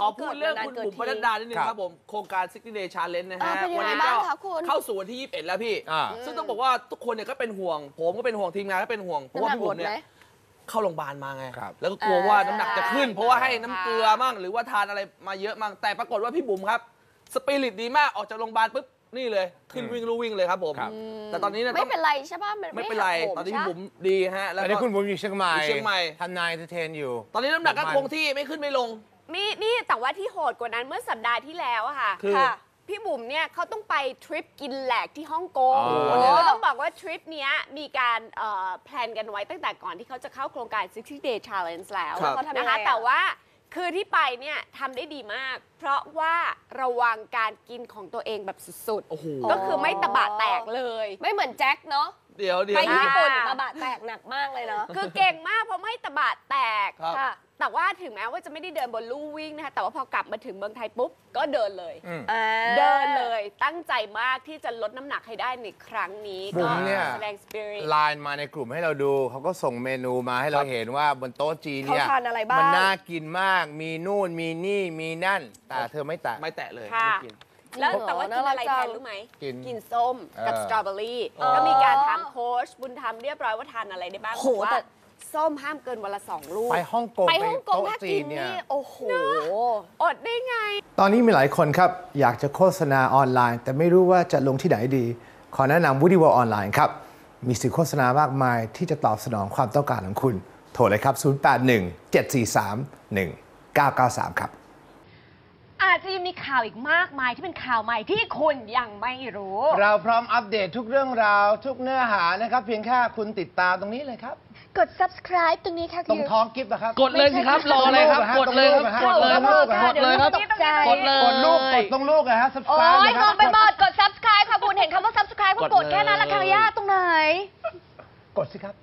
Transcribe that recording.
ขอพูดเรื่องคุณกิบุ๋มปทีนัดดานิดนึงครับครับผมโครงการ 60 Day Challenge นะเอฮะอเป็นยังไงนี้บ้างก็คะคุณเข้าสู่วันที่ 21 แล้วพี่อ่าซึ่งต้องบอกว่าทุกคนเนี่ยก็เป็นห่วง ผมก็เป็นห่วงทีมงานก็เป็นห่วงเพราะว่าน้ำหนักพี่หมบุ๋ดมเนี่ไหมยเข้าโรงพยาบาลมาไงครับแล้วก็กลัวว่าอ่าน้ำหนักจะขึ้น เพราะว่าให้น้ำเกลือมั่งหรือว่าทานอะไรมาเยอะมั่งแต่ปรากฏว่าพี่บุ๋มครับสปิริตดีมากออกจากโรงพยาบาลปุ๊บนี่เลยขึ้นวิ่งลู่วิ่งเลยครับผมครับแต่ตอนนี้เนี่ยไม่ต้องเป็นไรใช่ป่ะไม่เป็นไรหักโหตอนนี้ใช่พี่บุ๋มดีฮะแล้วอันก็นี้คุณบุ๋มอยู่เชียงใหม่อยู่เชียงใหม่ทำนายเอนเตอร์เทนอยู่ ตอนนี้น้ำหนักก็คงที่ไม่ขึ้นไม่ลง นี่นี่แต่ว่าที่โหดกว่านั้นเมื่อสัปดาห์ที่แล้วอะค่ะคือ ค่ะ พี่บุ๋มเนี่ยเขาต้องไปทริปกินแหลกที่ฮ่องกงอ๋อก็ต้องบอกว่าทริปเนี้ยมีการเอ่อแพลนกันไว้ตั้งแต่ก่อนที่เขาจะเข้าโครงการ 60 Day Challenge แล้วครับ เขาทำยังไงนะคะ อะ แต่ว่าคือที่ไปเนี่ยทำได้ดีมาก เพราะว่าระวังการกินของตัวเองแบบสุดโอ้โห ๆ ก็คือไม่ตะบะแตกเลย ไม่เหมือนแจ็คเนาะ เดี๋ยวเดี๋ยว ไปญี่ปุ่นอ่าตะบะแตกหนักมากเลยเนาะ คือเก่งมากเพราะไม่ตะบะแตกครับ ค่ะ แต่ว่าถึงแม้ว่าจะไม่ได้เดินบนลู่วิ่งนะคะ แต่ว่าพอกลับมาถึงเมืองไทยปุ๊บ ก็เดินเลย อืมอ่าเดินเลยตั้งใจมากที่จะลดน้ำหนักให้ได้ในครั้งนี้บุ๋ก็มเนี่ย แสดงสปิริต ไลน์มาในกลุ่มให้เราดูเขาก็ส่งเมนูมาให้เราเห็นว่าบนโต๊ะจีนเนี่ยเขาทานอะไรบ้าง มันน่ากินมากมีนู่นมีนี่มีนั่น แต่เธอไม่แตะไม่แตะเลยค่ะ ไม่กิน แล้วจริงเหรอแต่ว่ากินอะไรน่ารักแทจันงรู้ไหมกินกินส้มกับเออสตรอเบอรี่อ๋อก็มีการถามโค้ชบุญธรรมเรียบร้อยว่าทานอะไรได้บ้างโหบอกว่าแต่ส้มห้ามเกินวันละสองลูก ไปฮ่องกงไปฮ่องกงโต๊ะถ้าจีกินนเนี่ย นี่โอ้โห อดได้ไง ตอนนี้มีหลายคนครับ อยากจะโฆษณาออนไลน์ แต่ไม่รู้ว่าจะลงที่ไหนดี ขอแนะนำ Woody World ออนไลน์ครับ มีสื่อโฆษณามากมายที่จะตอบสนองความต้องการของคุณ โทรเลยครับ 081 743 1993 ครับ อาจจะยังมีข่าวอีกมากมายที่เป็นข่าวใหม่ที่คุณยังไม่รู้ เราพร้อมอัปเดตทุกเรื่องราวทุกเนื้อหานะครับ เพียงแค่คุณติดตามตรงนี้เลยครับ กด subscribe ตรงนี้ค่ะตรงท้องกิฟต์นะครับ กดเลยสิครับรออะไรครับ กดเลยครับกดเลยครับกดเลยครับตกใจกดเลย กดลูกกดตรงลูกนะฮะโอ้ subscribe ยนะคงรับงไปหมดกด subscribe ค่ะคุณเห็นคำว่า subscribe ก็กดแค่นั้นละค่ะย่าตรงไหน กดสิครับ